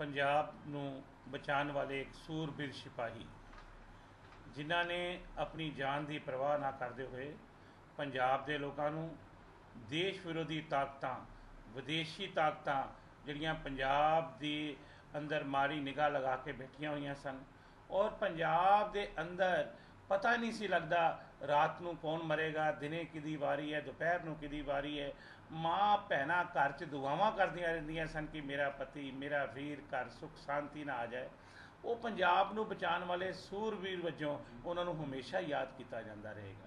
ਪੰਜਾਬ ਨੂੰ ਬਚਾਉਣ ਵਾਲੇ ਇੱਕ ਸੂਰਬੀਰ ਸਿਪਾਹੀ। ਜਿਨ੍ਹਾਂ ਨੇ ਆਪਣੀ ਜਾਨ ਦੀ ਪਰਵਾਹ ਨਾ ਕਰਦੇ ਹੋਏ ਪੰਜਾਬ ਦੇ ਲੋਕਾਂ ਨੂੰ ਦੇਸ਼ ਵਿਰੋਧੀ ਤਾਕਤਾਂ, ਵਿਦੇਸ਼ੀ ਤਾਕਤਾਂ ਜਿਹੜੀਆਂ ਪੰਜਾਬ ਦੀ ਅੰਦਰ ਮਾਰੀ ਨਿਗਾਹ ਲਗਾ ਕੇ ਬੈਠੀਆਂ ਹੋਈਆਂ ਸਨ ਔਰ ਪੰਜਾਬ ਦੇ ਅੰਦਰ ਪਤਾ ਨਹੀਂ ਸੀ ਲੱਗਦਾ ਰਾਤ ਨੂੰ ਕੌਣ ਮਰੇਗਾ, ਦਿਨੇ ਕਿਹਦੀ ਵਾਰੀ ਹੈ, ਦੁਪਹਿਰ ਨੂੰ ਕਿਹਦੀ ਵਾਰੀ ਹੈ। ਮਾਂ ਭੈਣਾਂ ਘਰ 'ਚ ਦੁਆਵਾਂ ਕਰਦੀਆਂ ਰਹਿੰਦੀਆਂ ਸਨ ਕਿ ਮੇਰਾ ਪਤੀ, ਮੇਰਾ ਵੀਰ ਘਰ ਸੁਖ ਸ਼ਾਂਤੀ ਨਾਲ ਆ ਜਾਏ। ਉਹ ਪੰਜਾਬ ਨੂੰ ਬਚਾਉਣ ਵਾਲੇ ਸੂਰਵੀਰ ਵਜੋਂ ਉਹਨਾਂ ਨੂੰ ਹਮੇਸ਼ਾ ਯਾਦ ਕੀਤਾ ਜਾਂਦਾ ਰਹੇਗਾ।